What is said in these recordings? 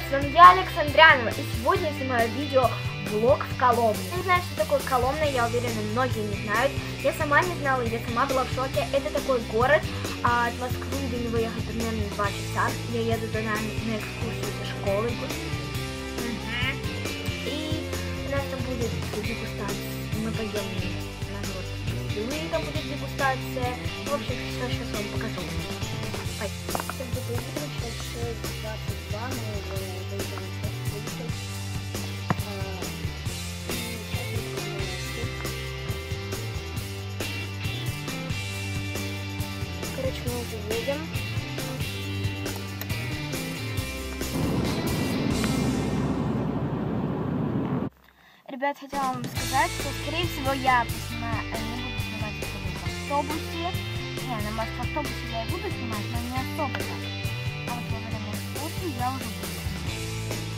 Привет, с вами я, Александрянова, и сегодня я снимаю видео влог в Коломне. Не знаю, что такое Коломна, я уверена, многие не знают. Я сама не знала, я сама была в шоке. Это такой город, а от Москвы до него ехать примерно 2 часа. Я еду туда на, на экскурсию со школы. И у нас там будет дегустация. Мы пойдем на вот и там будет дегустация. В общем, все сейчас вам покажу. Пой. Уже едем. Ребят, хотела вам сказать, что, скорее всего, я поснимаю, э, не буду снимать это в автобусе. Не, ну, может, в автобусе я и буду снимать, но не особо. А вот во время экскурсии я уже буду снимать.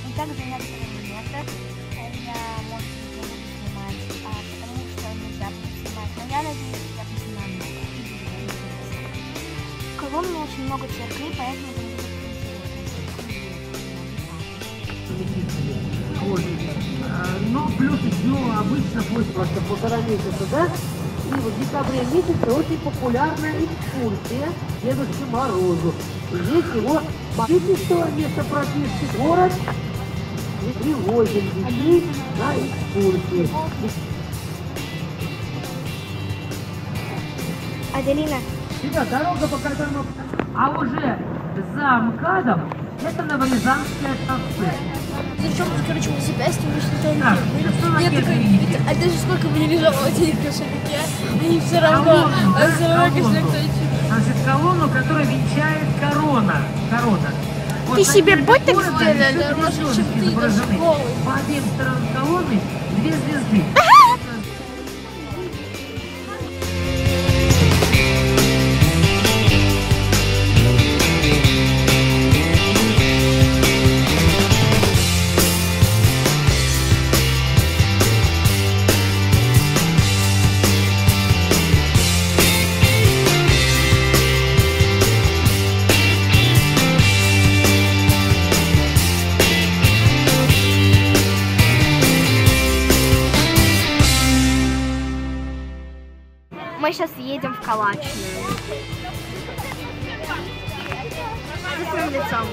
И также некоторые моменты э, я, может быть, не буду снимать, а, потому что нельзя будет снимать. Но я надеюсь, Коломне очень много церквей, поэтому там. Вот. Но плюс еще обычно после просто полтора месяца, да? И вот в декабре месяце очень популярная экскурсия Дедушке Морозу. Здесь его видите, что место прописки город и привозим детей на экскурсии. Аделина, Ребят, дорога, по которой мы... А уже за МКАДом это Новорязанское шоссе. Девчонка, короче, на запястье что-то Так, что на Я такой, видите? а даже сколько бы ни лежало денег в кошельке, они все равно да, равно колонну. кошелек. Значит, колонну, которая венчает корона. Корона. Вот Ты себе сделай, еще да, может, чтоб ты голый. По обеим сторонам колонны две звезды. мы сейчас едем в Калачную. С лицом.